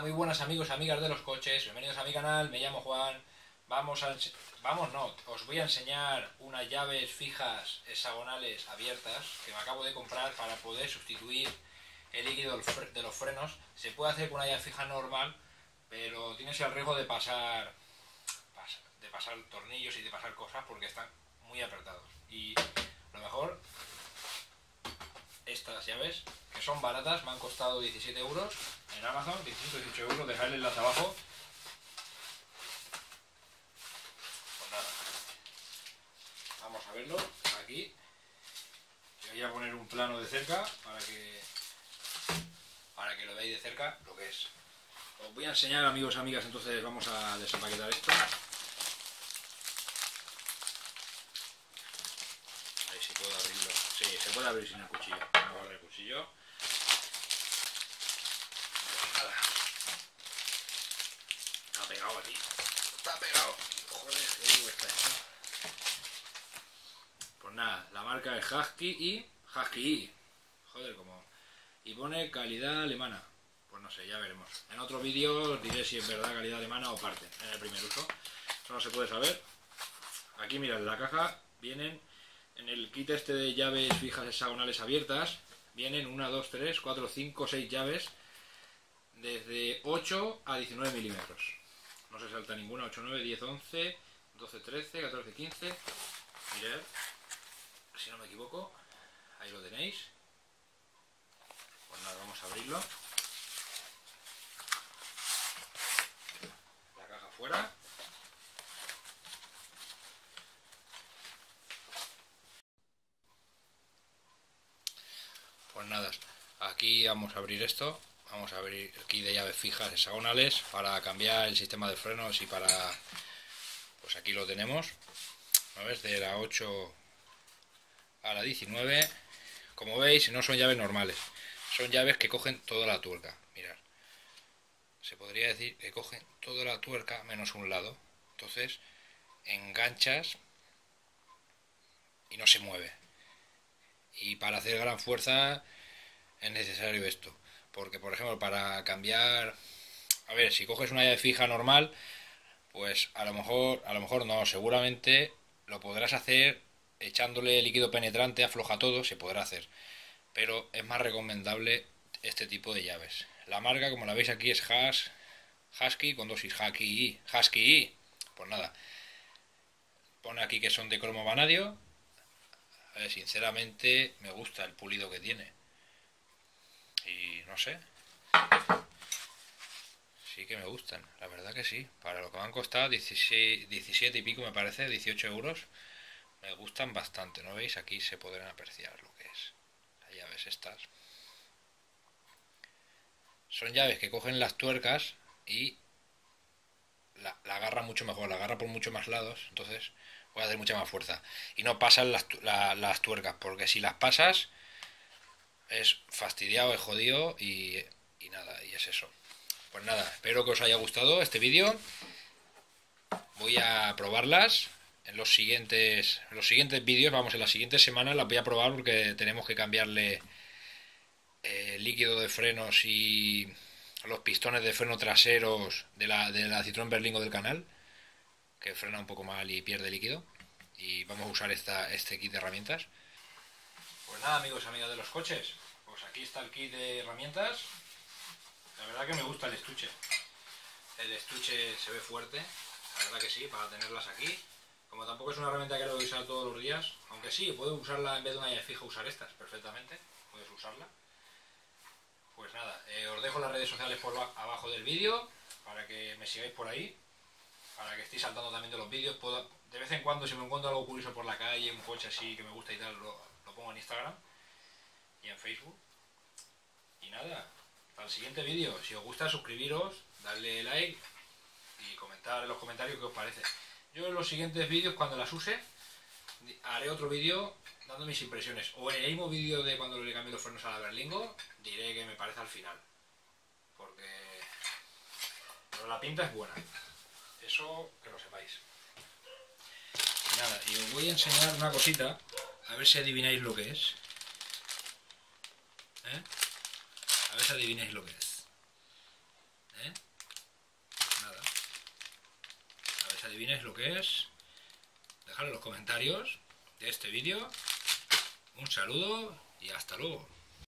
Muy buenas amigos, amigas de los coches, bienvenidos a mi canal, me llamo Juan. Vamos a vamos no, os voy a enseñar unas llaves fijas hexagonales abiertas que me acabo de comprar para poder sustituir el líquido de los frenos. Se puede hacer con una llave fija normal, pero tienes el riesgo de pasar de pasar tornillos y de pasar cosas porque están muy apretados. Y lo mejor estas llaves, que son baratas, me han costado 17 euros en Amazon, 17 18 euros, dejaré el enlace abajo. Pues nada, vamos a verlo aquí. Yo voy a poner un plano de cerca para que para que lo veáis de cerca lo que es. Os voy a enseñar amigos y amigas, entonces vamos a desempaquetar esto. se puede abrir sin el cuchillo. Vamos a abrir el cuchillo. Nada. Está pegado aquí. Está pegado. Joder, qué duro está esto. Pues nada, la marca es Husky y Husky Joder, como. Y pone calidad alemana. Pues no sé, ya veremos. En otro vídeo diré si es verdad calidad alemana o parte en el primer uso. Eso no se puede saber. Aquí mirad, la caja vienen en el kit este de llaves fijas hexagonales abiertas vienen 1, 2, 3, 4, 5, 6 llaves desde 8 a 19 milímetros. Salta ninguna, 8, 9, 10, 11, 12, 13, 14, 15. Mirad, si no me equivoco, ahí lo tenéis. Pues nada, vamos a abrirlo. La caja fuera. Pues nada, aquí vamos a abrir esto, vamos a abrir aquí de llaves fijas hexagonales para cambiar el sistema de frenos y para, pues aquí lo tenemos, ¿no De la 8 a la 19, como veis no son llaves normales, son llaves que cogen toda la tuerca, mirad, se podría decir que cogen toda la tuerca menos un lado, entonces enganchas y no se mueve. Y para hacer gran fuerza es necesario esto. Porque, por ejemplo, para cambiar... A ver, si coges una llave fija normal, pues a lo mejor, a lo mejor no, seguramente lo podrás hacer echándole líquido penetrante, afloja todo, se podrá hacer. Pero es más recomendable este tipo de llaves. La marca, como la veis aquí, es Has, Husky con dosis Husky Husky Pues nada, pone aquí que son de cromo vanadio sinceramente me gusta el pulido que tiene. Y no sé. Sí que me gustan, la verdad que sí. Para lo que me han costado, 16, 17 y pico me parece, 18 euros, me gustan bastante. ¿No veis? Aquí se podrán apreciar lo que es. Las llaves estas. Son llaves que cogen las tuercas y la, la agarra mucho mejor, la agarra por mucho más lados. Entonces puede hacer mucha más fuerza. Y no pasan las, las tuercas, porque si las pasas es fastidiado, es jodido y, y nada, y es eso. Pues nada, espero que os haya gustado este vídeo. Voy a probarlas en los siguientes, los siguientes vídeos, vamos, en las siguientes semanas las voy a probar porque tenemos que cambiarle eh, líquido de frenos y los pistones de freno traseros de la, de la Citroën Berlingo del canal que frena un poco mal y pierde líquido. Y vamos a usar esta, este kit de herramientas. Pues nada, amigos y amigas de los coches. Pues aquí está el kit de herramientas. La verdad que me gusta el estuche. El estuche se ve fuerte, la verdad que sí, para tenerlas aquí. Como tampoco es una herramienta que lo voy a usar todos los días, aunque sí, puedo usarla en vez de una llave fija, usar estas perfectamente. Puedes usarla. Pues nada, eh, os dejo las redes sociales por abajo del vídeo para que me sigáis por ahí para que estéis saltando también de los vídeos. Puedo, de vez en cuando, si me encuentro algo curioso por la calle, un coche así que me gusta y tal, lo, pongo en Instagram y en Facebook. Y nada, hasta el siguiente vídeo. Si os gusta, suscribiros, darle like y comentar en los comentarios qué os parece. Yo en los siguientes vídeos, cuando las use, haré otro vídeo dando mis impresiones. O en el mismo vídeo de cuando le cambio los frenos a la Berlingo, diré que me parece al final. Porque pero la pinta es buena. Eso que lo sepáis. Y nada, y os voy a enseñar una cosita, a ver si adivináis lo que es. ¿Eh? A ver si adivináis lo que es. ¿Eh? Nada. A ver si adivináis lo que es. Dejadlo en los comentarios de este vídeo. Un saludo y hasta luego.